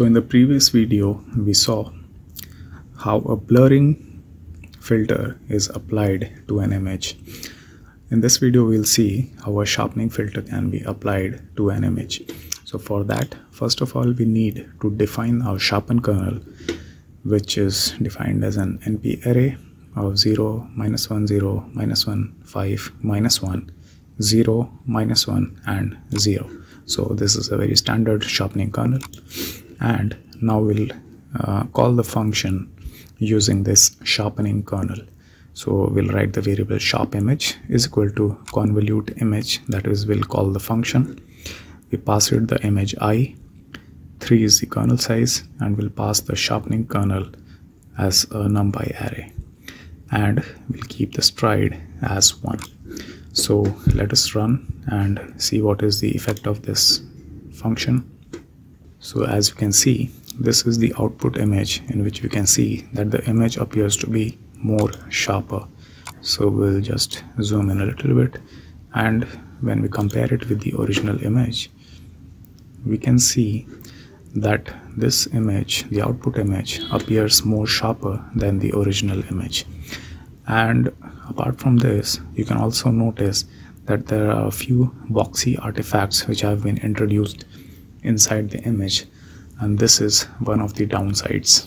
So in the previous video we saw how a blurring filter is applied to an image. In this video we'll see how a sharpening filter can be applied to an image. So for that first of all we need to define our sharpen kernel which is defined as an NP array of 0, minus 1, 0, minus 1, 5, minus 1, 0, minus 1 and 0. So this is a very standard sharpening kernel and now we'll uh, call the function using this sharpening kernel. So we'll write the variable sharp image is equal to convolute image. That is we'll call the function. We pass it the image i. 3 is the kernel size and we'll pass the sharpening kernel as a numpy array. And we'll keep the stride as 1 so let us run and see what is the effect of this function so as you can see this is the output image in which we can see that the image appears to be more sharper. So we'll just zoom in a little bit. And when we compare it with the original image we can see that this image the output image appears more sharper than the original image. And apart from this you can also notice that there are a few boxy artifacts which have been introduced inside the image. And this is one of the downsides